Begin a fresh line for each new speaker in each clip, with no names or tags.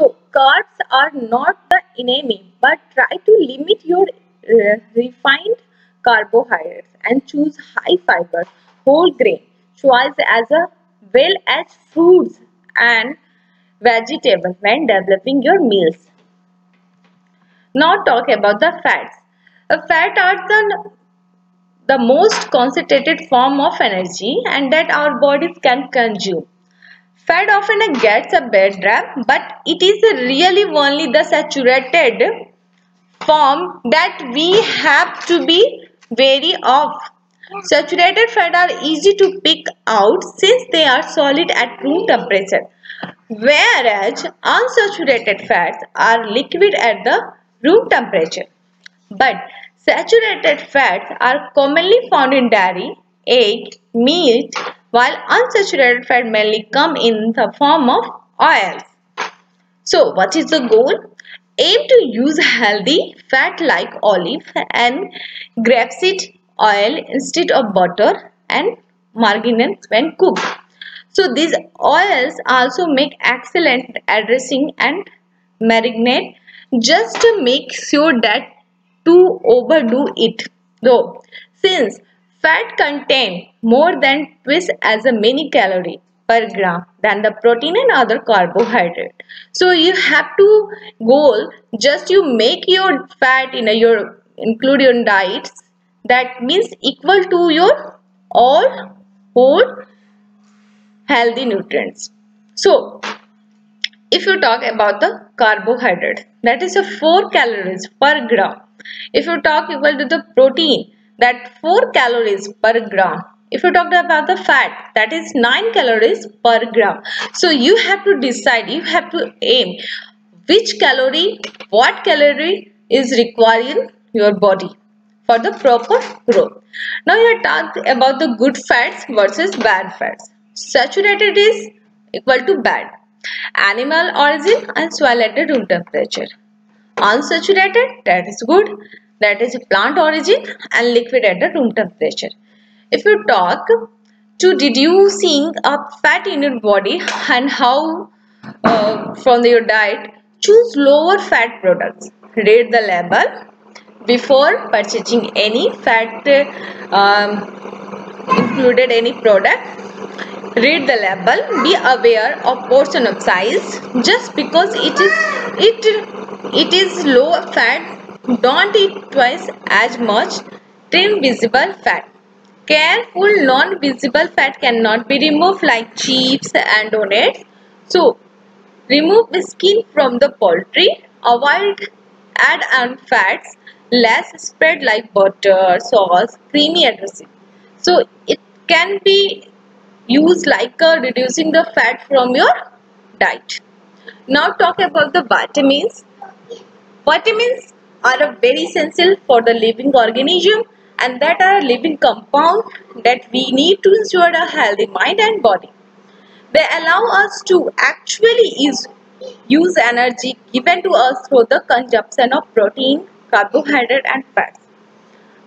So carbs are not the enemy, but try to limit your uh, refined carbohydrates and choose high fiber, whole grain choice as a well as fruits and vegetables when developing your meals. Now talk about the fats. The fat are the the most concentrated form of energy and that our bodies can consume. Fat often gets a bad rap, but it is really only the saturated form that we have to be wary of. Saturated fat are easy to pick out since they are solid at room temperature, whereas unsaturated fats are liquid at the room temperature. But saturated fats are commonly found in dairy, egg, meat, while unsaturated fat mainly come in the form of oils. So what is the goal? Aim to use healthy fat like olive and grapeseed oil instead of butter and margarine when cooked. So these oils also make excellent addressing and marinade just to make sure that to overdo it though since fat contain more than twice as a many calories per gram than the protein and other carbohydrate. So you have to goal just you make your fat in a, your include your diets. That means equal to your all whole healthy nutrients. So if you talk about the carbohydrate that is a 4 calories per gram. If you talk equal to the protein that 4 calories per gram. If you talk about the fat that is 9 calories per gram. So you have to decide you have to aim which calorie what calorie is required in your body for the proper growth. Now you are talking about the good fats versus bad fats. Saturated is equal to bad. Animal origin and soil at room temperature. Unsaturated that is good that is plant origin and liquid at the room temperature. If you talk to reducing a fat in your body and how uh, from your diet choose lower fat products read the label before purchasing any fat um, included any product read the label be aware of portion of size just because it is it it is low fat don't eat twice as much. Trim visible fat. Careful non-visible fat cannot be removed like chips and donuts. So remove the skin from the poultry. Avoid add on fats. Less spread like butter, sauce, creamy and So it can be used like uh, reducing the fat from your diet. Now talk about the vitamins. Vitamins are very essential for the living organism and that are a living compound that we need to ensure a healthy mind and body. They allow us to actually use, use energy given to us through the consumption of protein, carbohydrate and fats.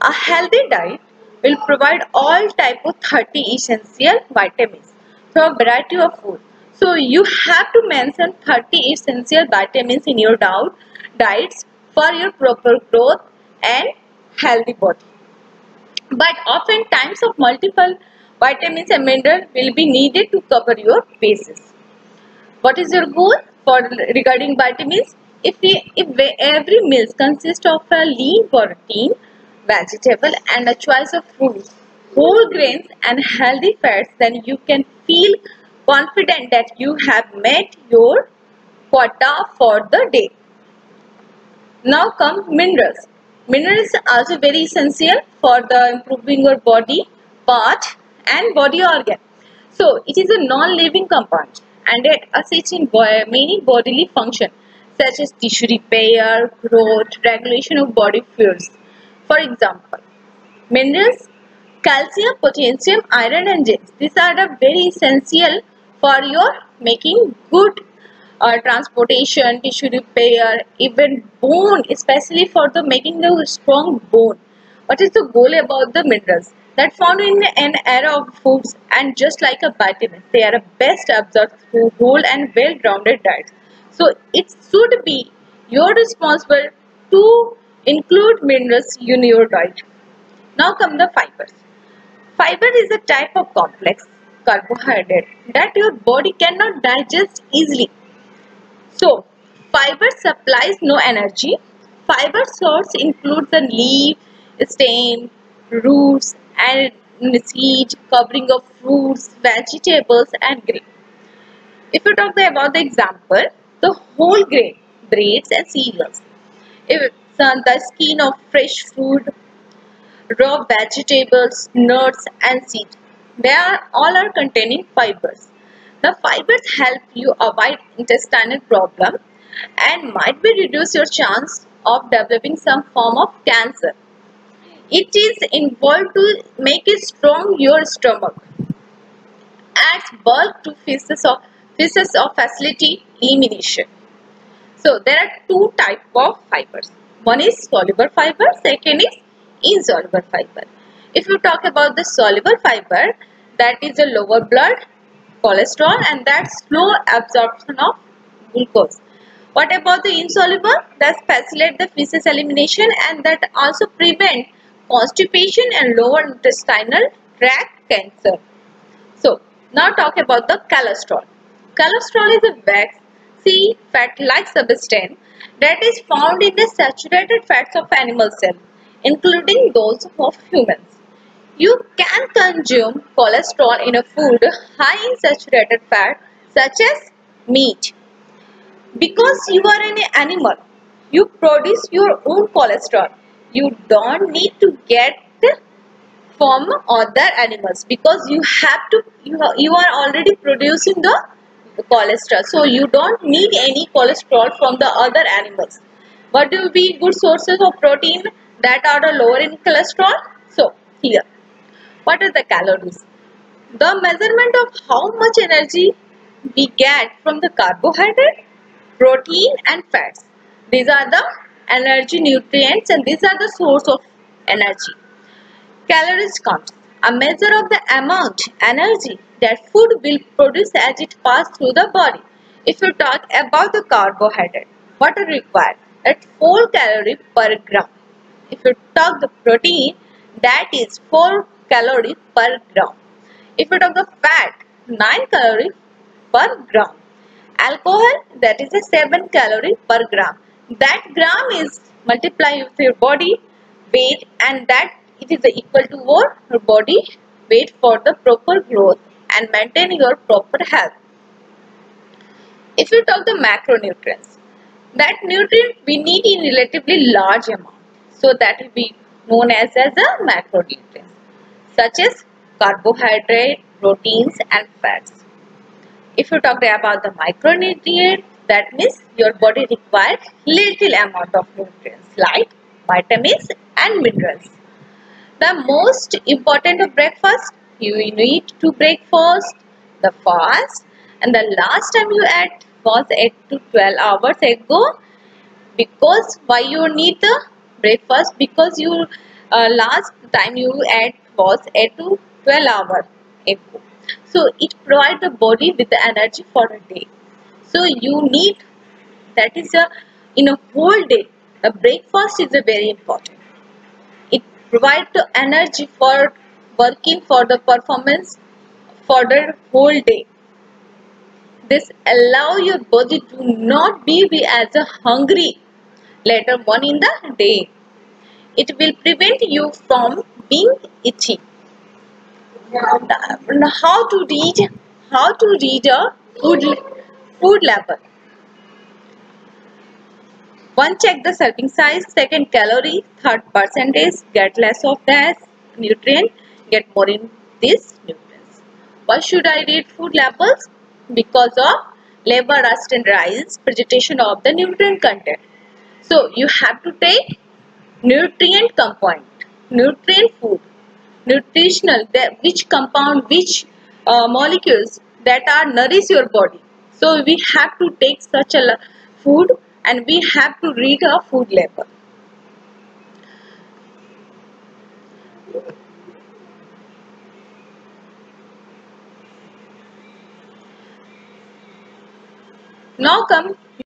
A healthy diet will provide all type of 30 essential vitamins through a variety of food. So you have to mention 30 essential vitamins in your diet, diets for your proper growth and healthy body. But often times of multiple vitamins and minerals will be needed to cover your bases. What is your goal for regarding vitamins? If, we, if every meal consists of a lean protein, vegetable and a choice of fruits, whole grains and healthy fats, then you can feel confident that you have met your quota for the day. Now come minerals. Minerals are also very essential for the improving your body part and body organ. So it is a non-living compound and it assists in many bodily functions such as tissue repair, growth, regulation of body fluids. For example, minerals, calcium, potassium, iron and zinc. These are the very essential for your making good uh, transportation, tissue repair, even bone, especially for the making the strong bone. What is the goal about the minerals? That found in an era of foods and just like a vitamin, they are best absorbed through whole and well-rounded diets. So it should be your responsible to include minerals in your diet. Now come the fibers. Fiber is a type of complex carbohydrate that your body cannot digest easily. So, fiber supplies no energy. Fiber source includes the leaf, stem, roots and seed, covering of fruits, vegetables and grain. If you talk about the example, the whole grain, breads and cereals. If the skin of fresh fruit, raw vegetables, nuts and seeds. They are all are containing fibers. The fibers help you avoid intestinal problem and might be reduce your chance of developing some form of cancer. It is involved to make it strong your stomach. Adds bulk to pieces of pieces of facility elimination. So there are two type of fibers. One is soluble fiber, second is insoluble fiber. If you talk about the soluble fiber, that is a lower blood cholesterol and that slow absorption of glucose. What about the insoluble? That facilitate the feces elimination and that also prevent constipation and lower intestinal tract cancer. So, now talk about the cholesterol. Cholesterol is a waxy fat-like substance that is found in the saturated fats of animal cells including those of humans. You can consume cholesterol in a food high in saturated fat such as meat. Because you are an animal, you produce your own cholesterol. You don't need to get from other animals because you have to you, you are already producing the cholesterol so you don't need any cholesterol from the other animals what will be good sources of protein that are lower in cholesterol. So here, what are the calories? The measurement of how much energy we get from the carbohydrate, protein and fats. These are the energy nutrients and these are the source of energy. Calories count, a measure of the amount energy that food will produce as it passes through the body. If you talk about the carbohydrate, what are required? At 4 calories per gram. If you talk the protein, that is 4 calories per gram. If you talk the fat, 9 calories per gram. Alcohol, that is a 7 calories per gram. That gram is multiplied with your body weight and that it is equal to your body weight for the proper growth and maintain your proper health. If you talk the macronutrients, that nutrient we need in relatively large amount. So that will be known as, as a macronutrients such as carbohydrate, proteins and fats. If you talk about the micronutrients, that means your body requires little amount of nutrients like vitamins and minerals. The most important of breakfast, you need to breakfast, the fast and the last time you ate was 8 to 12 hours ago because why you need the breakfast because you uh, last time you ate was 8 to 12 hours. So it provides the body with the energy for a day. So you need that is a in a whole day. a breakfast is a very important. It provides the energy for working for the performance for the whole day. This allow your body to not be as a hungry later on in the day. It will prevent you from being itchy. How to read? How to read a food food label? One check the serving size, second calorie, third percentage, get less of that nutrient, get more in this nutrients. Why should I read food labels? Because of labor rust and rise, presentation of the nutrient content. So you have to take nutrient compound, nutrient food, nutritional, which compound, which uh, molecules that are nourish your body. So we have to take such a food and we have to read a food label. Now come